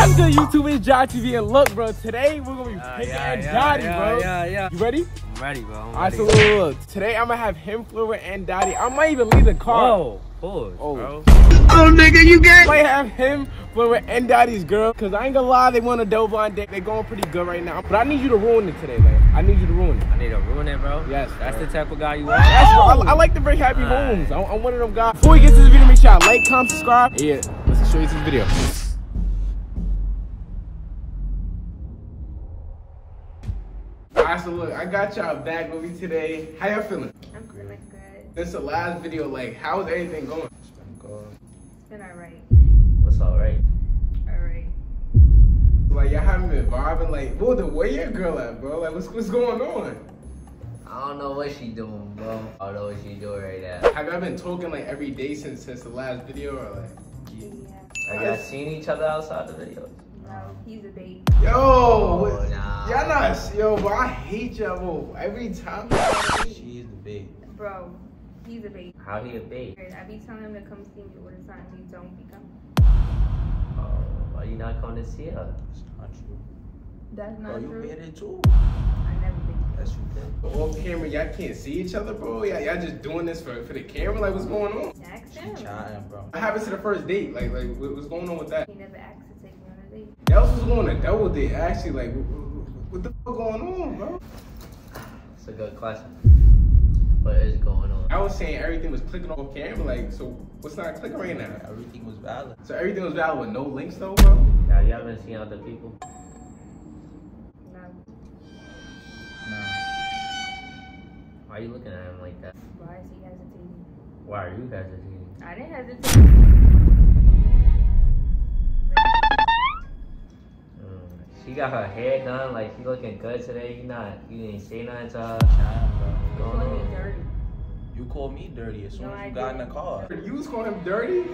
What's good, YouTube? It's JaTv, and look, bro. Today we're gonna be Yeah, picking yeah, and yeah, Dottie, yeah, bro. yeah, yeah. You ready? I'm ready, bro. I'm Alright, so look, look, look. Today I'm gonna have him, Fluor, and Dottie. I might even leave the car. Whoa, pause, Oh. bro. Oh, nigga, you get? I might have him, Fluor, and Dottie's girl. Cause I ain't gonna lie, they want a double on date. They going pretty good right now. But I need you to ruin it today, man. I need you to ruin it. I need to ruin it, bro. Yes, That's bro. the type of guy you are. That's what, I, I like to bring happy Alright. homes. I'm, I'm one of them guys. Before we get to this video, make sure y'all like, comment, subscribe. Yeah, let's show you this video. Alright, so look, I got y'all back with me today. How y'all feeling? I'm feeling good. This is the last video. Like, how's everything going? It's been good. It's been alright. What's all right? Alright. Like, y'all haven't been vibing. Like, whoa, the where your girl at, bro? Like, what's what's going on? I don't know what she doing, bro. I don't know what she doing right now. Have y'all been talking like every day since since the last video, or like? Yeah. Have y'all seen each other outside the videos? No, he's a bait. Yo, Oh, nah. y'all not yo, but I hate y'all. Bro. Every time. She's the big. Bro, he's a bait. How he a bait? I be telling him to come see me all the time. He don't be coming. Oh, why you not coming to see her? It's not true. That's Bro, not oh, you true. made it too. I never been. Yes, you did. Off camera, y'all can't see each other, bro. Y'all, y'all just doing this for, for the camera. Like, what's going on? Ask She him. chatting, bro. What happened to the first date? Like, like what's going on with that? He never asked to take me on a date. Y'all was going on a double date, actually. Like, what, what, what the fuck going on, bro? It's a good question. What is going on? I was saying everything was clicking off camera. Like, so what's not clicking right now? Everything was valid. So everything was valid with no links, though, bro. Yeah, you haven't seen other people? No. Nah. Why are you looking at him like that? Why is he hesitating? Why are you hesitating? I didn't hesitate. She got her hair done, like she looking good today. You not, you didn't say nothing to her. Chatting, bro. You called me dirty. You called me dirty as soon No, as I you got in the car. You was calling him dirty?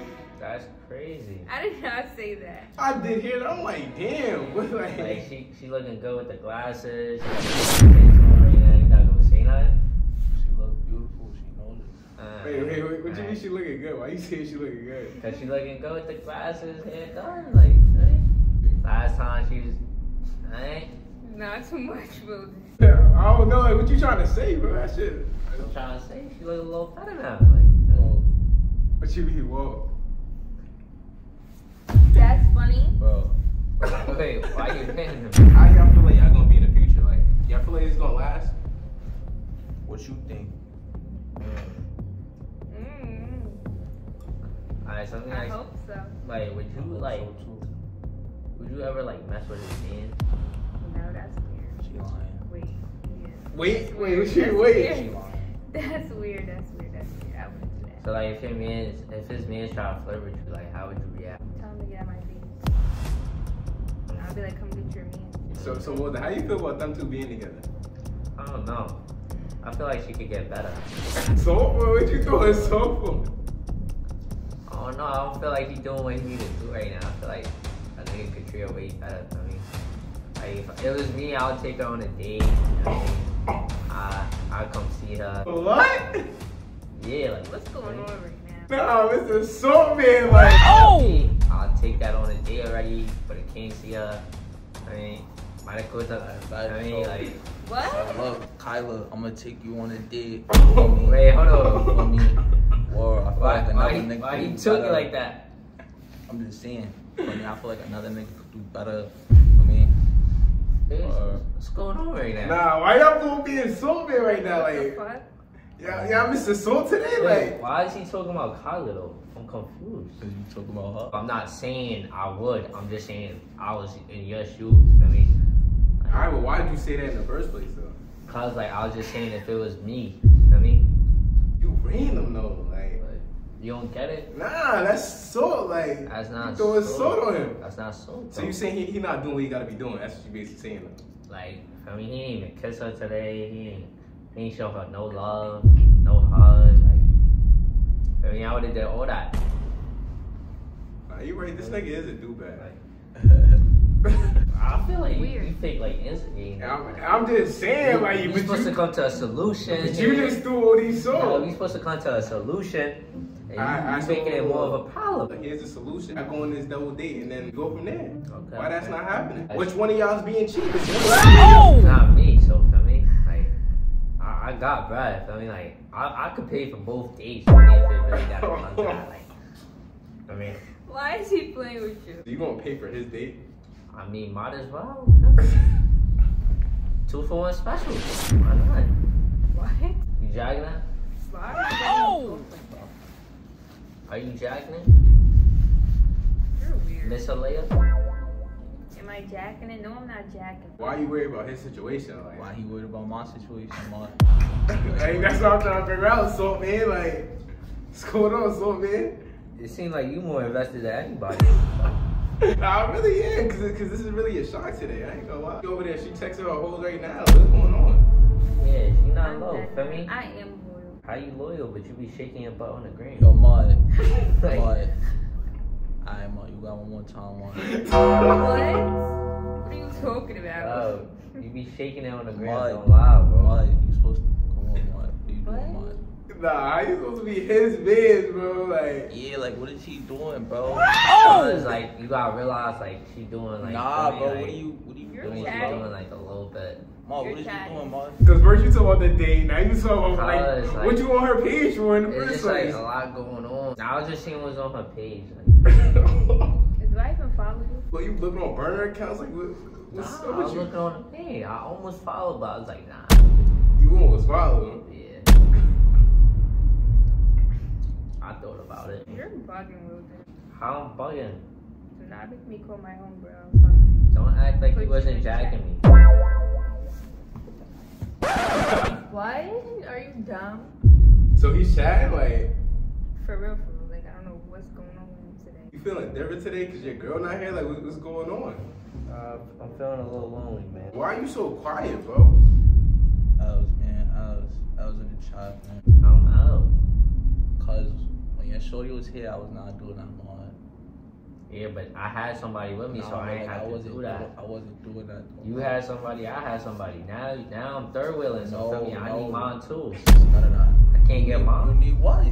That's crazy. I did not say that. I did hear that. I'm like, damn. What, like, Like she, she looking good with the glasses. She got the things on right now. You not gonna say nothing? She looked beautiful. She knows it. Uh, wait, wait, wait. What you mean she looking good? Why you say she looking good? Cause she looking good with the glasses, hair done. Like, hey. last time she was, I Not too much, bro. I don't know. Like, what you trying to say, bro? That shit. I'm trying to say she look a little better now. Like, Whoa, What you mean? Whoa. That's funny. bro. wait, why you hitting him? How y'all feel like y'all gonna be in the future? Like, y'all feel like it's gonna last? What you think? Mm, Alright, something I like, hope so. like, would you like, so, would you ever like mess with his man? No. She lying. Wait. Yeah. Wait, wait, what wait? She lying. That's weird. That's weird. That's weird. I wouldn't do that. So like, if your man, if his man's trying to flirt with you, like, how would you react? Tell him to get out my face. Mm. I'll be like, come get your man. So, so what? How you feel about them two being together? I don't know. I feel like she could get better. So, what what you doing so for? I don't. I don't feel like he's doing what he needs to do right now. I feel like a nigga could treat her way better. I mean, like if it was me, I would take her on a date. You know uh, what I mean? I I'd come see her. What? Yeah, like What's going on right now? Nah, Mr. Salt Man, like. oh! I'll take that on a date already, but I can't see her. I mean, might have caused her. I mean, like, What? So look, Kyla, I'm gonna take you on a date. Me. wait, hold on. For me. Or I feel Why, like another he- nigga why could he do took it like that? I'm just saying. For me, I feel like another nigga could do better. For What's going on right now? Nah, why y'all both being Salt Man right now? Like, fuck? y'all, y'all Mr. Salt today? Wait, Like, why is he talking about Kyla though? I'm confused. Cause you talking about her. I'm not saying I would. I'm just saying I was in your shoes. I mean, alright, well, why did you say that in the first place, though? cause like I was just saying if it was me. I mean, You random though, like. like, you don't get it. Nah, that's salt. Like, That's not you throwing so. salt on him. That's not so. So you saying he, he not doing what he gotta be doing? That's what you basically saying. Though. like I mean he didn't even kiss her today. He ain't he ain't show her no love, no hug. Like I mean I would have did all that. Nah, you right. This nigga is a do bad. Like I feel like you, Weird. you fake like instigating. I'm, I'm just saying, like, you, but supposed you, to come to a solution. but you just threw all these Yeah, we songs. supposed to come to a solution, and And I- you, I making it more of a uh, problem. Like, here's the solution. I go on this double date and then go from there. Okay. Why that's not happening? I- Which one of y'all's being cheap? It's It's not me, so feel me? Like, I, I got bread. I mean, like, I, I could pay for both dates. For me, if it really got to come to. Like, I mean, Why is he playing with you? You gonna pay for his date? I mean, might as well. Two for one special. Why not? What? You jagging that? Why? Oh! Are you jacking it? You're weird. Miss Alea? Am I jacking it? No, I'm not jacking. Why are you worried about his situation? Like, Why he worried about my situation, man? hey, that's what I'm trying to figure out, so man. Like, what's going on, so man? It seems like you more invested than anybody. Nah, I really am, cause, cause this is really a shock today. I ain't gonna lie. She over there, she texting her hoes right now. What's going on? Yeah, she not I'm low. jacking Feel me? I am loyal. How you loyal, but you be shaking your butt on the green? Yo, Mud. Like- Mud. Alright, Mud, you got one more time, Mud. What? What are you talking about? Oh, you be shaking it on the ground Mud. on live, bro. Mud, you supposed to. Come on, Mud. What are you What? doing, Mud? Nah, how you supposed to be his biz, bro? Like, Yeah, like, what is she doing, bro? Cause like you gotta realize like she doing like nah, feel me, bro, like, what are you, what are you doing, doing, she doing like a little bit. Mud, You're what is you doing, Mud? cause first you talking about the date, now you talking about like, Cause, like- what you on her page for in the It's first just like a lot going on. Now I was just seeing what's on her page. Like, Do I even follow you? well, you looking on burner accounts? Like, what, what's nah, up I with was you? looking on the page. I almost followed, but I was like, nah. You almost followed him. I thought about it. You're bugging, Wilton. How I'm bugging. Do not make me call my homegirl outside. Don't act like Put you you wasn't jacking me. What? Are you dumb? So he's chatting, like, For real, for real. Like, I don't know what's going on with him today. you feeling different today because your girl not here? Like, what's going on? Uh, I'm feeling a little lonely, man. Why are you so quiet, bro? I was, man, I was, I was in the child, man. I'm out. Cause when your shorty was here, I was not doing that, Mud. Yeah, but I had somebody with me, Nah, so I ain't like, have to wasn't do that. doing- I wasn't doing that. You had somebody, I had somebody. Now, now I'm third wheeling, so No, feel me, I need mine too. None of that. I can't You get need- mine. You need what?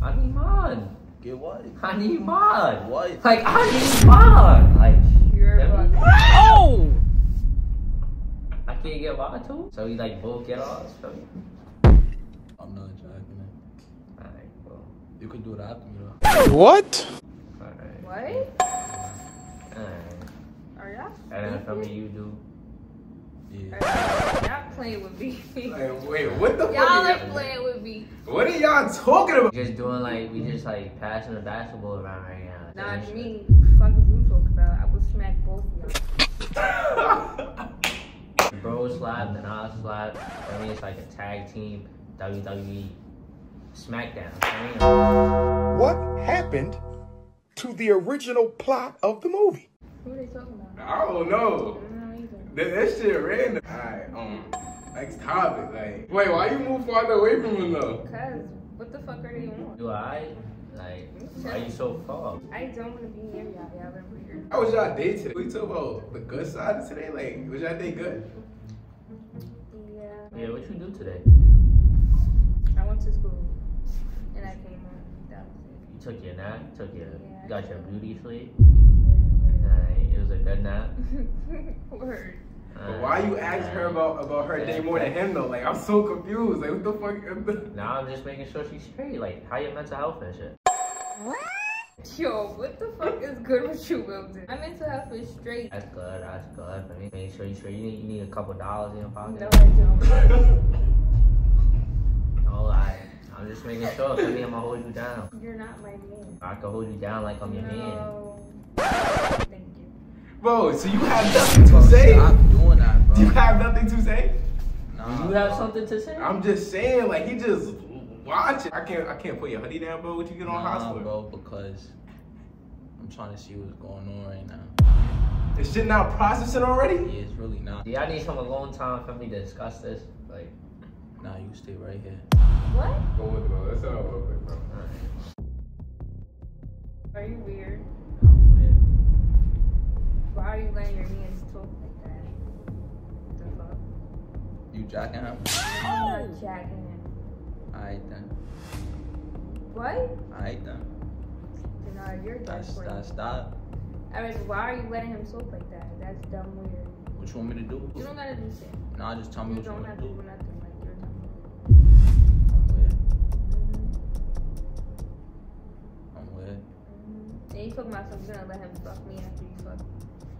I need mine. Get what? I need mine. What? Like I need mine. Like You're feel. Oh! I can't get mine too. So you like both get ours. Feel me? I'm not jacking it. Alright, well, You could do it after me though. What? alright, What? alright. Are y'all And then feel me, you do. Yeah. Are y'all playing with me? Like, wait, what the fuck? Y'all are playing with me. What are y'all talking about? Just doing like we just like passing the basketball around right now. Not me. Fuck is you talking about? I will smack both of y'all. Bro slap and I slap. I mean, it's like a tag team WWE SmackDown. I What happened to the original plot of the movie? Who are they talking about? I don't know. I don't know either. That, that shit random. Alright, um, next topic. Like, wait, why you move farther away from him though? Cause what the fuck are they on? do I like? Why you so far? I don't want to be near y'all. Y'all are weird. How was y'all day today? We talk about the good side of today. Like, was y'all day good? Yeah. Yeah, what you do today? I went to school and I came home. That was it. Took your nap. You took your. Yeah. Got your beauty sleep. Yeah. Alright, it was a good nap. Word. But why you ask her about about her day more than him though? Like, I'm so confused. Like, what the fuck? Now I'm just making sure she's straight. Like, how your mental health and shit? What? Yo, what the fuck is good with you, Wilton? My mental health is straight. That's good. That's good. For me, make sure you straight. You need, you need a couple dollars in your pocket. No, I don't. I. I'm just making sure. For me, I'm gonna hold you down. You're not my man. I can hold you down like I'm your man. No. Thank you. Bro, so you have nothing to Bro, say? Stop doing that, bro. You have nothing to say? Nah, You have bro. something to say? I'm just saying, like, he just watching. I can't, I can't put your hoodie down, bro. What you get on Nah, hospital? bro, because I'm trying to see what's going on right now. This shit not processing already? Yeah, it's really not. Yeah, I need some alone time for me to discuss this. Like, Nah, you stay right here. What? Go with it, bro. Let's set up real quick, bro. Are you weird? I'm weird. Why are you letting your hands talk like that? The fuck? You jacking him? I'm not jacking him. Alright then. What? Alright then. Then uh, you're dead That's for that's that. I mean, why are you letting him talk like that? That's dumb weird. What you want me to do? You don't gotta do shit. Nah, just tell me You what you don't want have to to do do. nothing like you're dumb. I'm weird. I'm weird. Mm-hmm. And you talking about something gonna let him fuck me after you fuck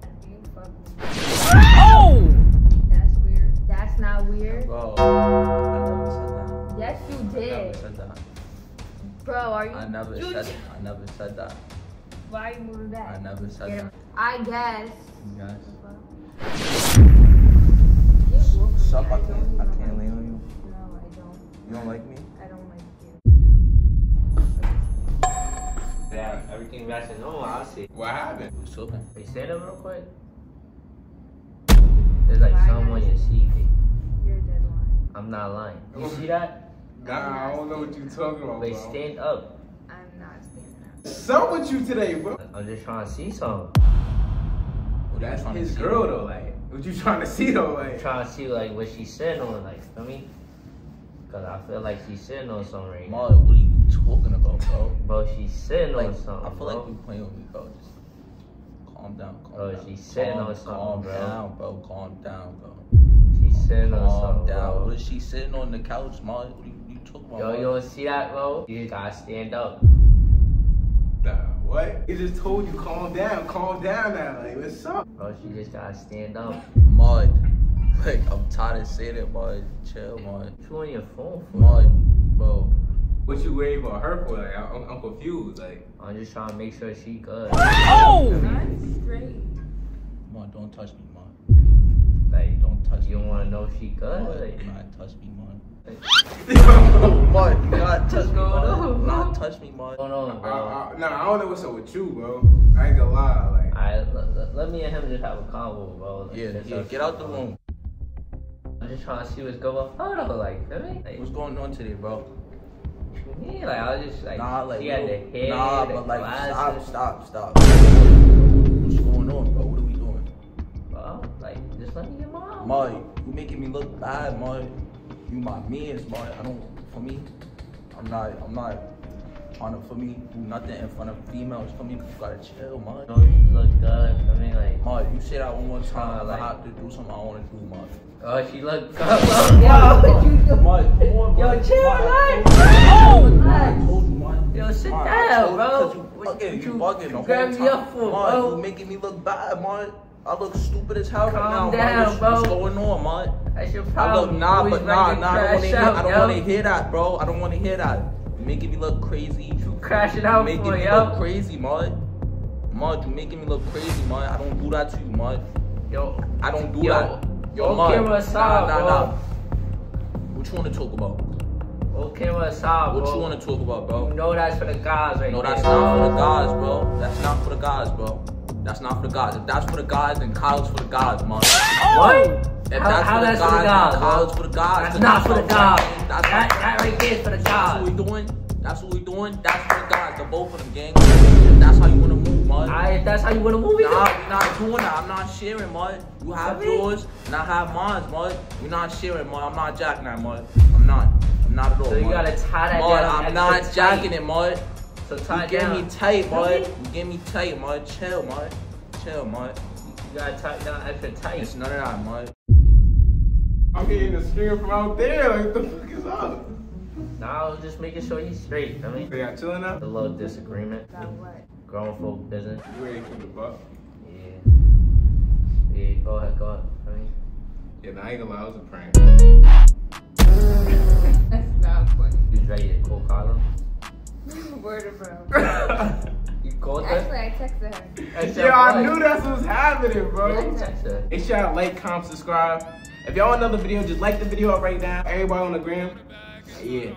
after you fuck me. Oh! That's weird. That's not weird. Bro, I never said that. Yes, you I never said that. Bro, are you? I never you said. I never said that. Why you moving back? I never said Get that. I guess. You guys. Get Sup. I can't. I can't like lean on you. You. Don't. Like me? I don't like you. Yeah, everything back to normal. I'll see. What happened? Who's talking? Hey, say that real quick. There's like Why something on not? your CV. You're dead lying. I'm not lying. You see that? Nah, I don't know what you're talking about, They bro. stand up. I'm not standing up. What's up with you today, bro? I'm just trying to see something. What That's his girl though, like. What you trying to see though, I'm like? trying to see like what she said on, like, feel me? Cause I feel like she's sitting on something right now. What are you talking about, bro? Bro, she's sitting Like, on something. I feel bro. like you playing with me, bro. Just calm down, calm Bro, down. she's sitting calm, on something, calm bro. down, bro. Calm down, bro. She's sitting on Calm something, down. bro. What is she sitting on the couch, Maud? What are you, what are you talking about? Yo, Maud? you don't see that, bro? You just gotta stand up. Nah, what? He just told you calm down, calm down now. Like, what's up? Bro, she just gotta stand up. Maud. Like, I'm tired of saying it, Maud. Chill, Maud. What you on your phone for? Maud, bro. What you waiting for her for? Like, I'm, I'm confused. Like, I'm just trying to make sure she good. Oh! I'm straight. Maud, don't touch me, Maud. Like, Don't touch you me. don't wanna know if she good? Maud, Like, do not touch me, Maud. I, Maud, do not touch me, going Maud. on, Do not touch me, Maud. Hold on, bro. I, nah, I don't know what's up with you, bro. I ain't gonna lie. Like, Alright, let, let, let me and him just have a convo, bro. Like, Yeah, yeah, get out the two, room. I'm just trying to see what's going on. Like, feel me? Like, What's going on today, bro? yeah, like, I was just like, Nah, like, she had the hair, nah, the but like, glasses. stop, stop, stop. What's going on, bro? What are we doing? Bro, like, just let me your mom. Maud, you making me look bad, Maud. You my mans, Maud. I don't, for me, I'm not, I'm not trying to, for me, do nothing in front of females. For me, you gotta chill, Maud. You know, you look good. I mean, like, Maud, you say that one more time, Like- I have to do something I want to do, Maud. oh, she look good. Yo, Maud, come on, Yo, chill, like. I told you. Yo, sit down, you bro. You What bugging, you you bugging the whole grab me up for, bro? you making me look bad, Maud. I look stupid as hell right now, down, Maud. What's, bro. what's going on, Maud? That's your I problem. look nah, but nah, nah. I don't want to hear. I don't want to hear that, bro. I don't want to hear that. You making me look crazy. You crashing out making for, me yo. look crazy, Mud. Mud, you making me look crazy, Mud. I don't do that to you, Mud. Yo, I don't do Yo, that. Yo, all Mud. camera aside, nah, nah, bro. nah. What you want to talk about? Okay, camera aside, What bro. you want to talk about, You bro? know that's for the guys right No, there. that's not for the guys, bro. That's not for the guys, bro. That's not for the guys. If that's for the guys, then college for the guys, Mud. What? If How, that's how for the that's for the bro? college for the guys. That's not for the guys. That's That, that right there is for the That's what we doing. That's what we doing. That's for the guys, the both of them, gang. If that's how you wanna move, mud. If that's how you want to move Nah, we not doing that. I'm not sharing, mud. You have yours, and I have mine, mud. We not sharing, mud. I'm not jacking that, mud. I'm not. I'm not at all. So you mud. gotta tie that mud, down I'm not tight. jacking it, mud. so tie You it get down. me tight, mud. You get me tight, mud. Chill, mud. Chill, mud. You gotta tie it down extra tight. It's none of that, mud. I'm getting a stream from out there. Like, what the fuck is up? Nah, I was just making sure he's straight. I mean, They got chilling a up? A little disagreement. About what? Grown folk business. You ready to keep the buck? Yeah. Yeah, go ahead, go ahead. I mean, Yeah, nah, I ain't gonna lie, it was a prank. That's not funny. you was ready to call Carla? Word of bro. You called her? Actually, I texted her. I said, Yeah, I what? knew that's what was happening, bro. I text her. Make sure y'all like, comment, subscribe. If y'all want another video, just like the video up right now. Everybody on the gram. Yeah.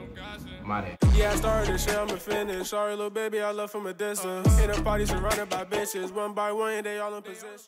I'm. Yeah, I started this shit, I'ma finish. Sorry, little baby, I love from a distance. In a party surrounded by bitches. One by one, they all in position.